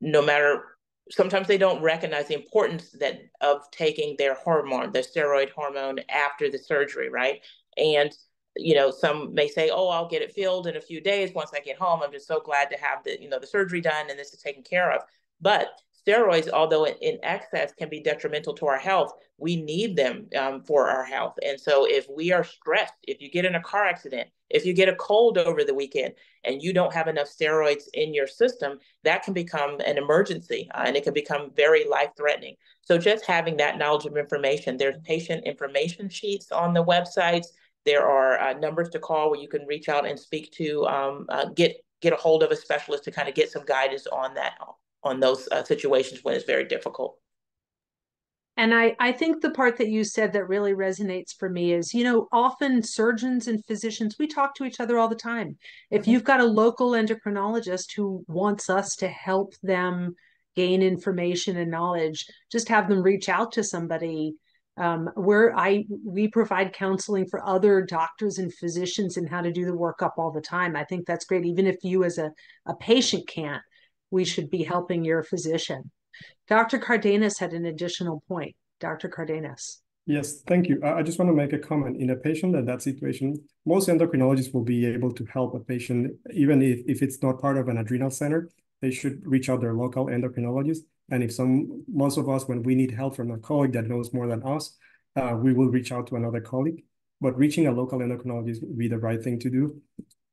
no matter sometimes they don't recognize the importance that of taking their hormone, their steroid hormone after the surgery, right? And you know, some may say, "Oh, I'll get it filled in a few days once I get home. I'm just so glad to have the you know the surgery done and this is taken care of." But steroids, although in excess can be detrimental to our health, we need them um, for our health. And so if we are stressed, if you get in a car accident, if you get a cold over the weekend and you don't have enough steroids in your system, that can become an emergency uh, and it can become very life threatening. So just having that knowledge of information, there's patient information sheets on the websites. There are uh, numbers to call where you can reach out and speak to, um, uh, get get a hold of a specialist to kind of get some guidance on that on those uh, situations when it's very difficult. And I, I think the part that you said that really resonates for me is, you know, often surgeons and physicians, we talk to each other all the time. If mm-hmm. you've got a local endocrinologist who wants us to help them gain information and knowledge, just have them reach out to somebody. Um, where I we provide counseling for other doctors and physicians and how to do the workup all the time. I think that's great. Even if you as a, a patient can't, we should be helping your physician. Dr. Cardenas had an additional point. Dr. Cardenas. Yes, thank you. I just want to make a comment. In a patient in that situation, most endocrinologists will be able to help a patient, even if, if it's not part of an adrenal center, they should reach out their local endocrinologist. And if some, most of us, when we need help from a colleague that knows more than us, uh, we will reach out to another colleague. But reaching a local endocrinologist would be the right thing to do.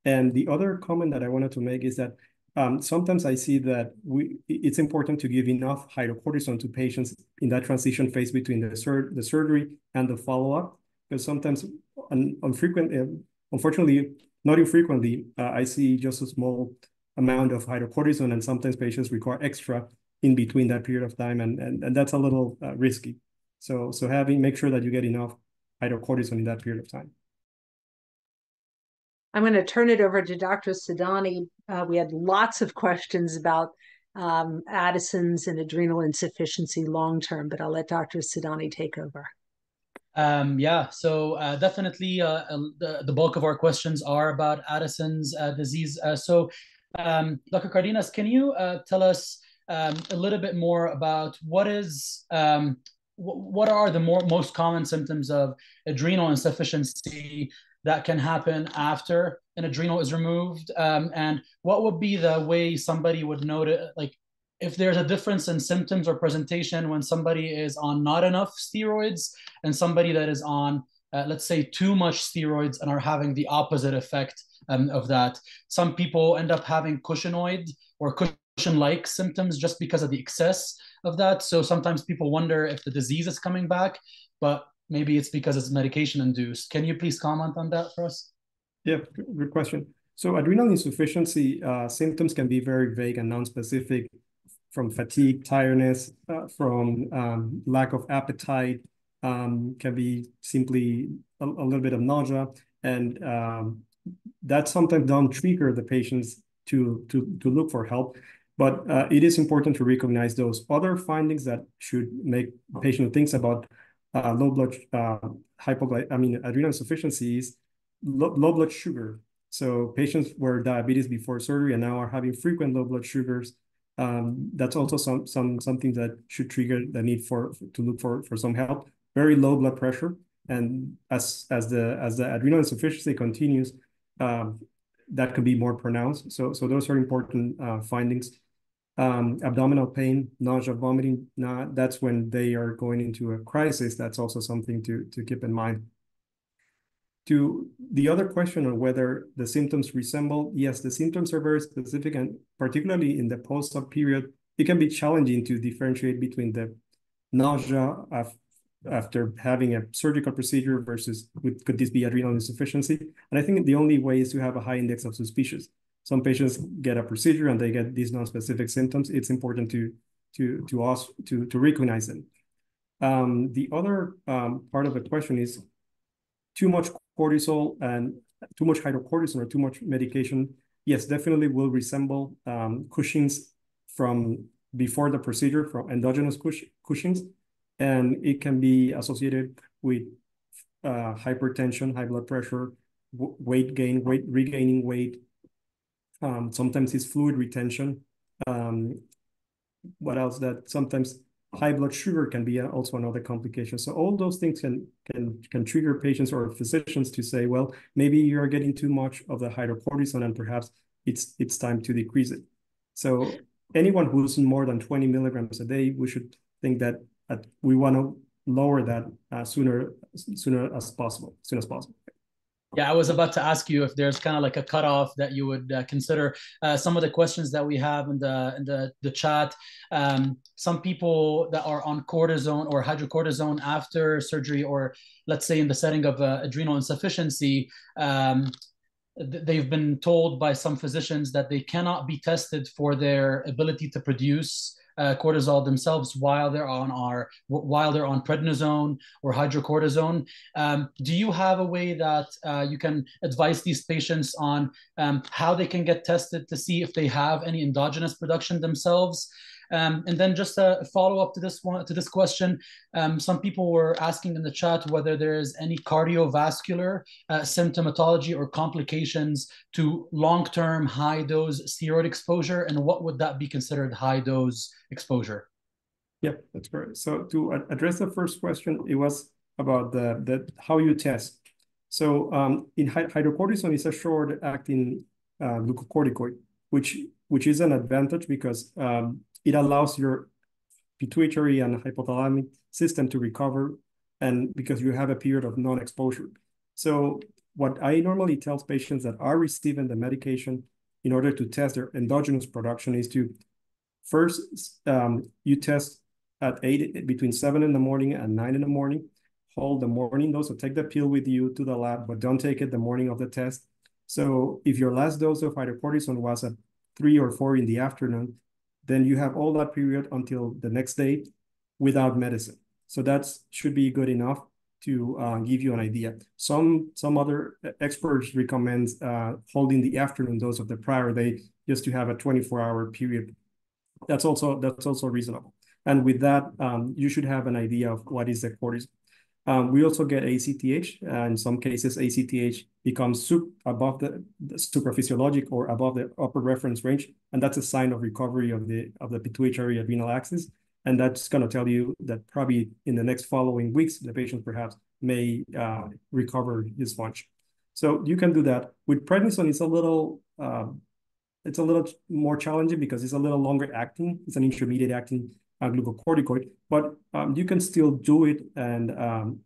And the other comment that I wanted to make is that um, sometimes I see that we it's important to give enough hydrocortisone to patients in that transition phase between the, sur the surgery and the follow-up, because sometimes, un unfrequent, uh, unfortunately, not infrequently, uh, I see just a small amount of hydrocortisone, and sometimes patients require extra in between that period of time, and and, and that's a little uh, risky. So so having make sure that you get enough hydrocortisone in that period of time. I'm going to turn it over to Dr. Sidani. Uh, we had lots of questions about um, Addison's and adrenal insufficiency long term, but I'll let Dr. Sidani take over. Um, yeah, so uh, definitely uh, the, the bulk of our questions are about Addison's uh, disease. Uh, so, um, Dr. Cardenas, can you uh, tell us um, a little bit more about what is um, what are the more most common symptoms of adrenal insufficiency that can happen after an adrenal is removed? Um, and what would be the way somebody would notice, like, if there's a difference in symptoms or presentation when somebody is on not enough steroids and somebody that is on, uh, let's say, too much steroids and are having the opposite effect um, of that. Some people end up having cushingoid or Cushing like symptoms just because of the excess of that. So sometimes people wonder if the disease is coming back, but maybe it's because it's medication induced. Can you please comment on that for us? Yeah, good question. So adrenal insufficiency uh, symptoms can be very vague and non-specific from fatigue, tiredness, uh, from um, lack of appetite, um, can be simply a, a, little bit of nausea, and um, that sometimes don't trigger the patients to to to look for help. But uh, it is important to recognize those other findings that should make patient thinks about uh, low blood uh, hypogly I mean adrenal insufficiencies, low, low blood sugar. So patients were diabetes before surgery and now are having frequent low blood sugars. Um, that's also some some something that should trigger the need for to look for for some help. Very low blood pressure, and as as the as the adrenal insufficiency continues, um, that can be more pronounced. So so those are important uh, findings um, abdominal pain, nausea, vomiting, nah, that's when they are going into a crisis. That's also something to, to keep in mind. To the other question on whether the symptoms resemble, yes, the symptoms are very specific, and particularly in the post-op period, it can be challenging to differentiate between the nausea after having a surgical procedure versus could this be adrenal insufficiency? And I think the only way is to have a high index of suspicious some patients get a procedure and they get these non-specific symptoms. It's important to to to us to to recognize them. Um, the other um, part of the question is too much cortisol and too much hydrocortisone or too much medication. Yes, definitely will resemble um, Cushing's from before the procedure, from endogenous Cushing's, and it can be associated with uh, hypertension, high blood pressure, weight gain, weight regaining weight, um, sometimes it's fluid retention. Um, what else? That sometimes high blood sugar can be also another complication. So all those things can can can trigger patients or physicians to say, well, maybe you're getting too much of the hydrocortisone, and perhaps it's it's time to decrease it. So anyone who's more than 20 milligrams a day, we should think that uh, we want to lower that uh, sooner sooner as possible, soon as possible. Yeah, I was about to ask you if there's kind of like a cutoff that you would uh, consider. Uh, some of the questions that we have in the in the the chat. Um, some people that are on cortisone or hydrocortisone after surgery, or let's say in the setting of uh, adrenal insufficiency, um, they've been told by some physicians that they cannot be tested for their ability to produce uh, cortisol themselves while they're on our while they're on prednisone or hydrocortisone. Um, do you have a way that uh, you can advise these patients on um, how they can get tested to see if they have any endogenous production themselves? Um, and then just a follow up to this one to this question, um, some people were asking in the chat whether there is any cardiovascular uh, symptomatology or complications to long term high dose steroid exposure, and what would that be considered high dose exposure? Yep, that's correct. So to address the first question, it was about the, the how you test. So um, in hydrocortisone is a short acting uh, glucocorticoid, which which is an advantage because um, it allows your pituitary and hypothalamic system to recover and because you have a period of non-exposure. So what I normally tell patients that are receiving the medication in order to test their endogenous production is to first um, you test at eight between seven in the morning and nine in the morning. Hold the morning dose, so take the pill with you to the lab, but don't take it the morning of the test. So if your last dose of hydrocortisone was at three or four in the afternoon, then you have all that period until the next day without medicine. So that should be good enough to uh, give you an idea. Some some other experts recommend uh, holding the afternoon dose of the prior day just to have a 24-hour period. That's also that's also reasonable. And with that, um, you should have an idea of what is the cortisol. Um, we also get ACTH. Uh, in some cases, ACTH becomes above the, the or above the upper reference range, and that's a sign of recovery of the of the pituitary adrenal axis. And that's going to tell you that probably in the next following weeks, the patient perhaps may uh, recover his function. So you can do that. With prednisone, it's a little um, it's a little more challenging because it's a little longer acting. It's an intermediate acting uh, glucocorticoid, but um, you can still do it. And um,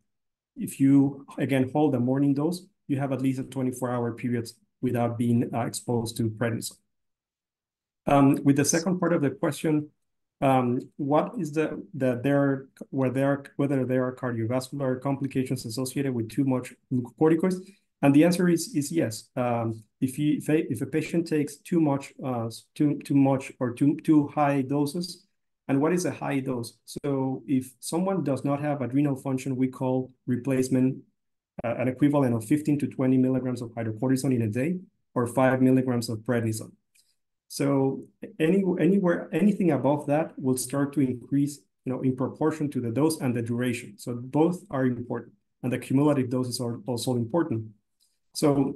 if you, again, hold the morning dose, you have at least a 24-hour period without being uh, exposed to prednisone. Um, with the second part of the question, um, what is the, the there, where there, whether there are cardiovascular complications associated with too much glucocorticoids? And the answer is is yes. Um, if you if a, if a patient takes too much uh too too much or too too high doses, and what is a high dose? So if someone does not have adrenal function, we call replacement uh, an equivalent of 15 to 20 milligrams of hydrocortisone in a day or five milligrams of prednisone. So any anywhere anything above that will start to increase, you know, in proportion to the dose and the duration. So both are important, and the cumulative doses are also important. So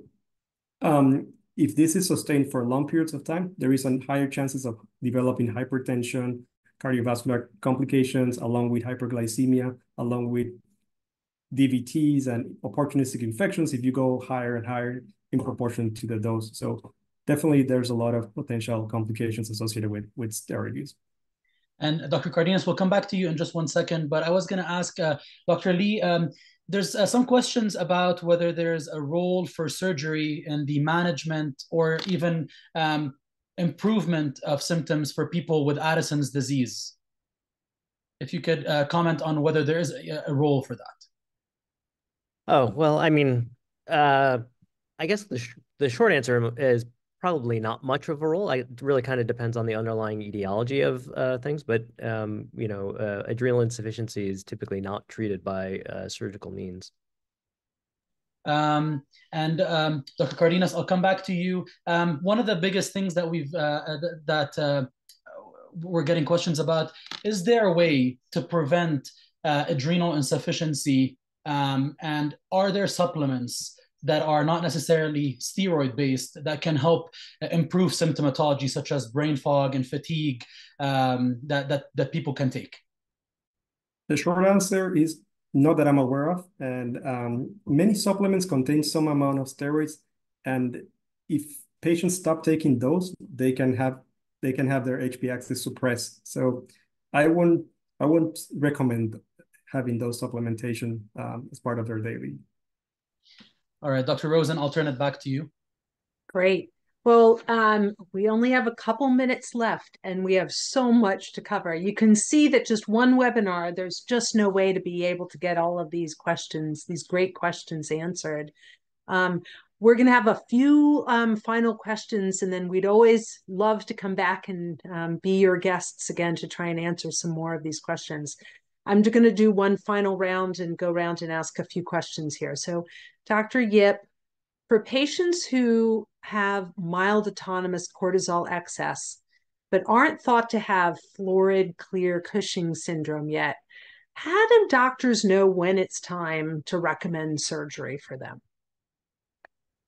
um, if this is sustained for long periods of time, there is a higher chances of developing hypertension, cardiovascular complications, along with hyperglycemia, along with DVTs and opportunistic infections if you go higher and higher in proportion to the dose. So definitely there's a lot of potential complications associated with, with steroid use. And Dr. Cardenas, we'll come back to you in just one second, but I was going to ask uh, Dr. Lee, um, there's uh, some questions about whether there's a role for surgery in the management or even um, improvement of symptoms for people with Addison's disease. If you could uh, comment on whether there is a, a, role for that. Oh, well, I mean, uh, I guess the, sh the short answer is probably not much of a role. I, it really kind of depends on the underlying etiology of uh, things, but um, you know, uh, adrenal insufficiency is typically not treated by uh, surgical means. Um, and um, Dr. Cardenas, I'll come back to you. Um, one of the biggest things that we've uh, uh, that uh, we're getting questions about is there a way to prevent adrenal insufficiency, um, and are there supplements that are not necessarily steroid based that can help improve symptomatology such as brain fog and fatigue um, that, that, that people can take? The short answer is not that I'm aware of. And um, many supplements contain some amount of steroids. And if patients stop taking those, they can have they can have their HP axis suppressed. So I won't I won't recommend having those supplementation um, as part of their daily all right, Dr. Rosen, I'll turn it back to you. Great. Well, um, we only have a couple minutes left and we have so much to cover. You can see that just one webinar, there's just no way to be able to get all of these questions, these great questions answered. Um, we're going to have a few um, final questions and then we'd always love to come back and um, be your guests again to try and answer some more of these questions. I'm going to do one final round and go around and ask a few questions here. So, Dr. Yip, for patients who have mild autonomous cortisol excess, but aren't thought to have florid, clear Cushing syndrome yet, how do doctors know when it's time to recommend surgery for them?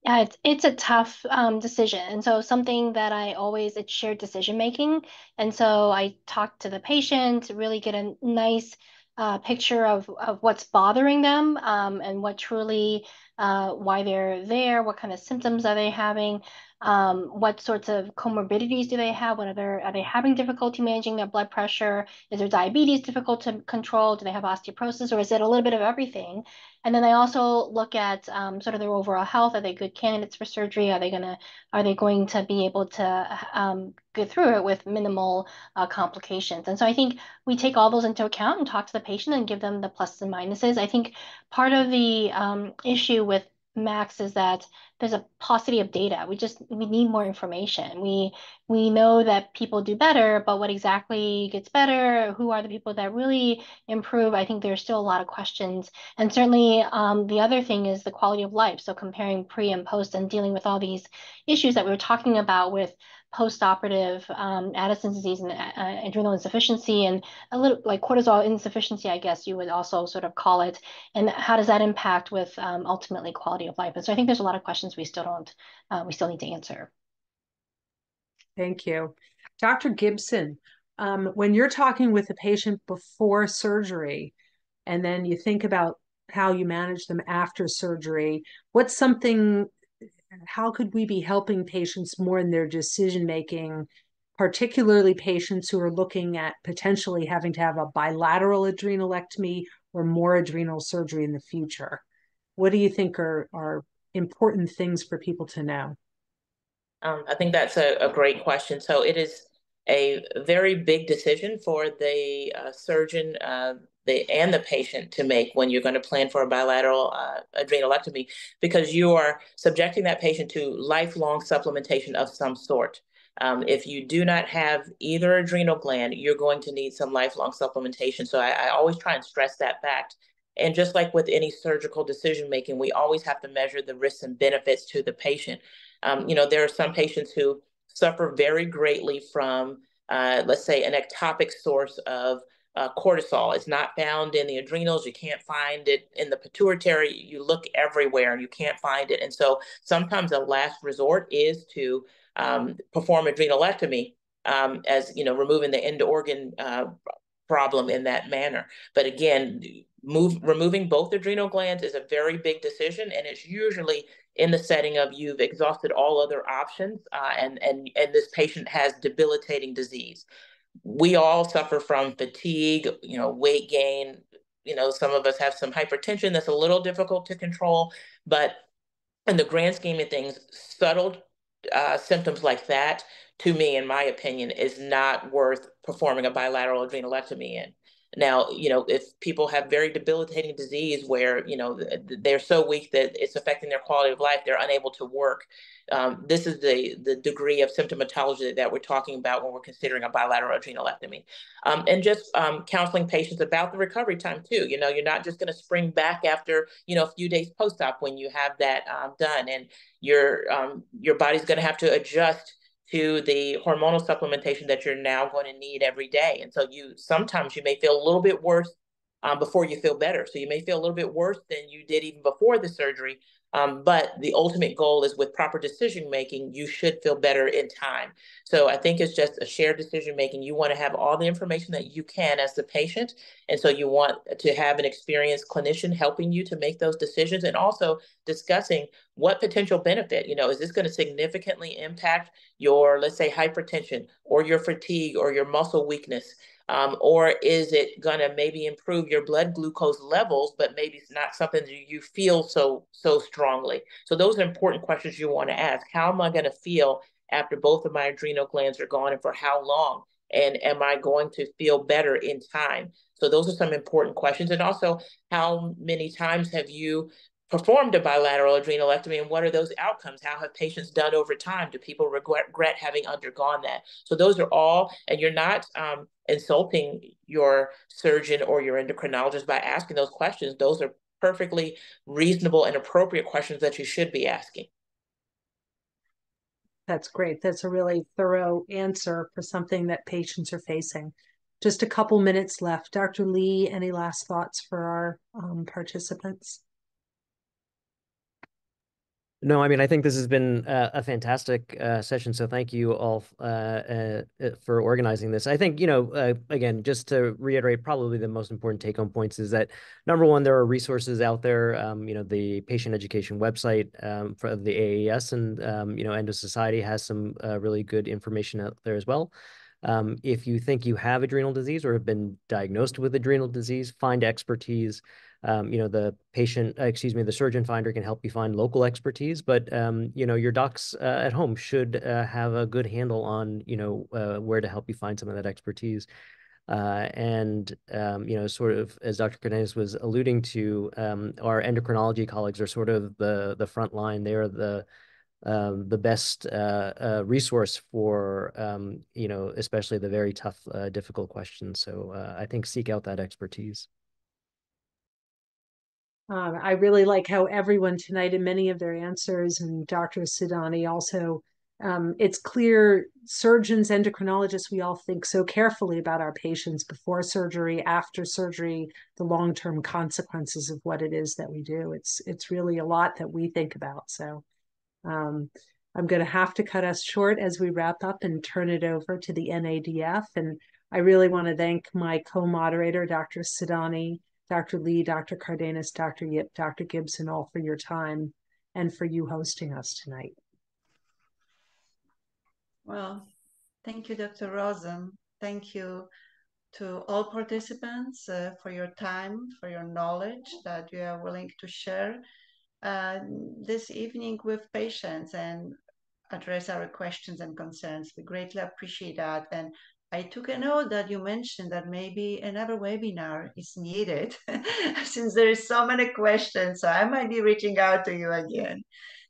Yeah, it's it's a tough um, decision, and so something that I always it's shared decision making, and so I talk to the patient, to really get a nice uh, picture of of what's bothering them um, and what truly uh, why they're there, what kind of symptoms are they having, um, what sorts of comorbidities do they have? What are, they, are they having difficulty managing their blood pressure? Is their diabetes difficult to control? Do they have osteoporosis or is it a little bit of everything? And then they also look at um, sort of their overall health. Are they good candidates for surgery? Are they gonna are they going to be able to um, go through it with minimal uh, complications? And so I think we take all those into account and talk to the patient and give them the pluses and minuses. I think part of the um, issue with MACS is that there's a paucity of data. We just we need more information. We we know that people do better, but what exactly gets better? Who are the people that really improve? I think there's still a lot of questions. And certainly um, the other thing is the quality of life. So comparing pre and post and dealing with all these issues that we were talking about with post-operative um, Addison's disease and uh, adrenal insufficiency and a little like cortisol insufficiency, I guess you would also sort of call it. And how does that impact with um, ultimately quality of life? And so I think there's a lot of questions we still don't, uh, we still need to answer. Thank you. Dr. Gibson, um, when you're talking with a patient before surgery, and then you think about how you manage them after surgery, what's something how could we be helping patients more in their decision making particularly patients who are looking at potentially having to have a bilateral adrenalectomy or more adrenal surgery in the future? What do you think are are important things for people to know? Um, i think that's a, a great question. So it is a very big decision for the uh, surgeon uh, the, and the patient to make when you're going to plan for a bilateral uh, adrenalectomy because you are subjecting that patient to lifelong supplementation of some sort. Um, if you do not have either adrenal gland, you're going to need some lifelong supplementation. So I, I always try and stress that fact. And just like with any surgical decision making, we always have to measure the risks and benefits to the patient. Um, you know, there are some patients who suffer very greatly from, uh, let's say, an ectopic source of uh, cortisol. It's not found in the adrenals. You can't find it in the pituitary. You look everywhere and you can't find it. And so sometimes a last resort is to um, perform adrenalectomy um, as, you know, removing the end organ uh, problem in that manner. But again, move removing both adrenal glands is a very big decision, and it's usually in the setting of you've exhausted all other options, uh, and and and this patient has debilitating disease. We all suffer from fatigue, you know, weight gain. You know, some of us have some hypertension that's a little difficult to control, but in the grand scheme of things, subtle uh, symptoms like that, to me, in my opinion, is not worth performing a bilateral adrenalectomy in. Now, you know, if people have very debilitating disease where, you know, they're so weak that it's affecting their quality of life, they're unable to work. Um, this is the, the degree of symptomatology that we're talking about when we're considering a bilateral adrenalectomy. Um, and just um, counseling patients about the recovery time too. You know, you're not just going to spring back after, you know, a few days post-op when you have that um, done and your, um, your body's going to have to adjust to the hormonal supplementation that you're now going to need every day. And so you sometimes you may feel a little bit worse um, before you feel better. So you may feel a little bit worse than you did even before the surgery, um, but the ultimate goal is with proper decision making, you should feel better in time. So I think it's just a shared decision making. You want to have all the information that you can as the patient. And so you want to have an experienced clinician helping you to make those decisions and also discussing what potential benefit, you know, is this going to significantly impact your, let's say, hypertension or your fatigue or your muscle weakness? Um, or is it going to maybe improve your blood glucose levels, but maybe it's not something that you feel so so strongly? So those are important questions you want to ask. How am I going to feel after both of my adrenal glands are gone, and for how long? And am I going to feel better in time? So those are some important questions. And also, how many times have you performed a bilateral adrenalectomy and what are those outcomes? How have patients done over time? Do people regret, regret having undergone that? So those are all, and you're not um, insulting your surgeon or your endocrinologist by asking those questions. Those are perfectly reasonable and appropriate questions that you should be asking. That's great. That's a really thorough answer for something that patients are facing. Just a couple minutes left. Dr. Lee, any last thoughts for our um, participants? No, I mean, I think this has been uh, a fantastic uh, session. So thank you all uh, uh, uh for organizing this. I think, you know, uh, again, just to reiterate, probably the most important take home points is that number one, there are resources out there. Um, you know, the patient education website um, for the AAES and, um, you know, Endo Society has some really good information out there as well. Um, if you think you have adrenal disease or have been diagnosed with adrenal disease, find expertise um, you know, the patient, uh, excuse me, the surgeon finder can help you find local expertise, but, um, you know, your docs uh, at home should uh, have a good handle on, you know, uh, where to help you find some of that expertise. Uh, and, um, you know, sort of as Dr. Cardenas was alluding to, um, our endocrinology colleagues are sort of the, the front line. They are the, um, the best uh, uh, resource for um, you know especially the very tough uh, difficult questions so uh, i think seek out that expertise um, I really like how everyone tonight and many of their answers and Dr. Sidani also, um, it's clear surgeons, endocrinologists, we all think so carefully about our patients before surgery, after surgery, the long-term consequences of what it is that we do. It's it's really a lot that we think about. So um, I'm going to have to cut us short as we wrap up and turn it over to the NADF. And I really want to thank my co-moderator, Dr. Sidani, Dr. Lee, Dr. Cardenas, Dr. Yip, Dr. Gibson, all for your time and for you hosting us tonight. Well, thank you, Dr. Rosen. Thank you to all participants uh, for your time, for your knowledge that you are willing to share uh, this evening with patients. And address our questions and concerns. We greatly appreciate that. And I took a note that you mentioned that maybe another webinar is needed since there is so many questions. So I might be reaching out to you again.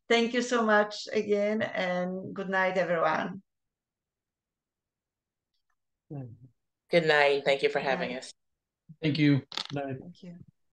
Thank you so much again and good night, everyone. Good night. Thank you for having us. Thank you. Bye. Thank you.